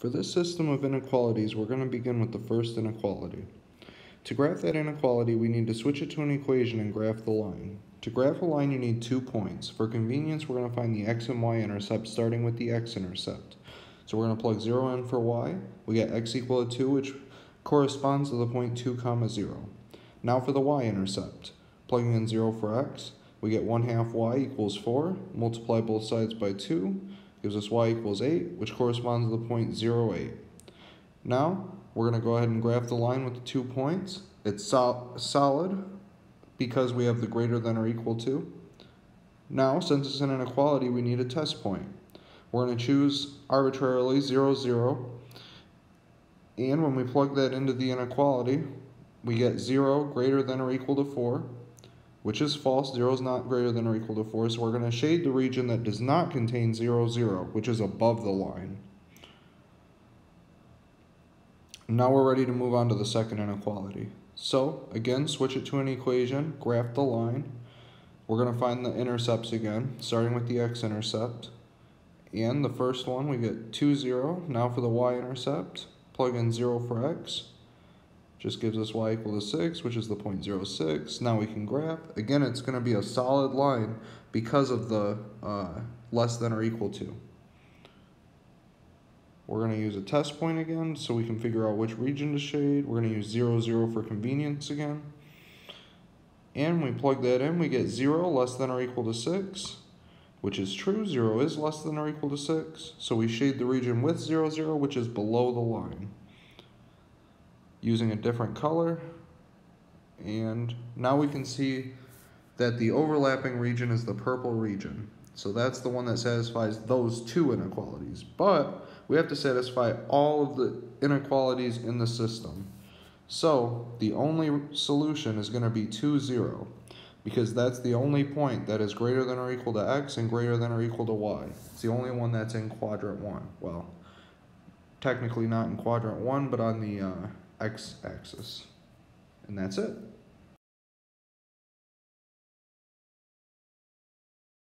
For this system of inequalities, we're going to begin with the first inequality. To graph that inequality, we need to switch it to an equation and graph the line. To graph a line, you need two points. For convenience, we're going to find the x and y intercept starting with the x-intercept. So we're going to plug 0 in for y. We get x equal to 2, which corresponds to the point 2 comma 0. Now for the y-intercept. Plugging in 0 for x, we get 1 half y equals 4. Multiply both sides by 2 gives us y equals 8, which corresponds to the point 0, 08. Now, we're going to go ahead and graph the line with the two points. It's sol solid because we have the greater than or equal to. Now, since it's an inequality, we need a test point. We're going to choose arbitrarily 0, 0. And when we plug that into the inequality, we get 0 greater than or equal to 4 which is false. 0 is not greater than or equal to 4, so we're going to shade the region that does not contain 0, 0, which is above the line. Now we're ready to move on to the second inequality. So, again, switch it to an equation, graph the line. We're going to find the intercepts again, starting with the x-intercept. And the first one, we get 2, 0. Now for the y-intercept, plug in 0 for x just gives us y equal to 6, which is the 0.06. Now we can graph. Again, it's going to be a solid line because of the uh, less than or equal to. We're going to use a test point again so we can figure out which region to shade. We're going to use 0, 0 for convenience again. And we plug that in, we get 0 less than or equal to 6, which is true. 0 is less than or equal to 6. So we shade the region with 0, 0, which is below the line using a different color. And now we can see that the overlapping region is the purple region. So that's the one that satisfies those two inequalities. But we have to satisfy all of the inequalities in the system. So the only solution is going to be 2, 0 because that's the only point that is greater than or equal to x and greater than or equal to y. It's the only one that's in quadrant 1. Well, technically not in quadrant 1, but on the uh, x-axis. And that's it.